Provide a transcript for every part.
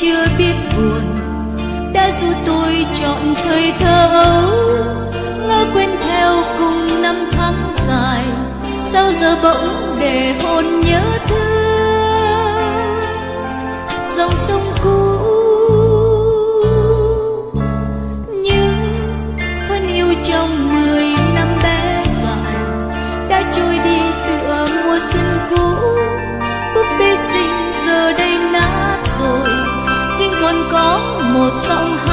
chưa biết buồn đã du tôi chọn thời thơ ấu ngỡ quên theo cùng năm tháng dài sao giờ bỗng để hôn nhớ thương dòng sông cũ nhưng thân yêu trong mười năm bé dài đã trôi đi tựa mùa xuân cũ búp bê xinh giờ đây nát rồi có một sông hai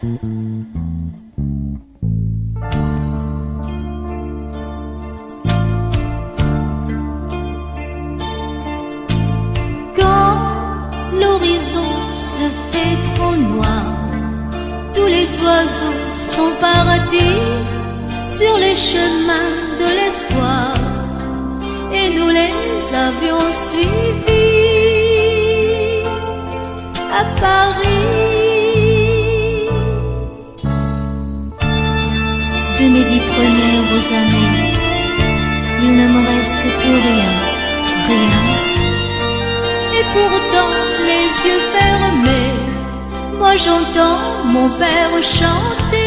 Quand l'horizon se fait trop noir, tous les oiseaux sont partis sur les chemins de l'espoir et nous les avions suivis à Paris. De mes dix vos années. Il ne me reste plus rien, rien. Et pourtant, les yeux fermés, moi j'entends mon père chanter.